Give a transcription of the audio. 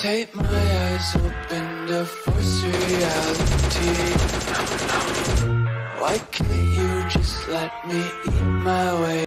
Take my eyes open to force reality. Why can't you just let me eat my way?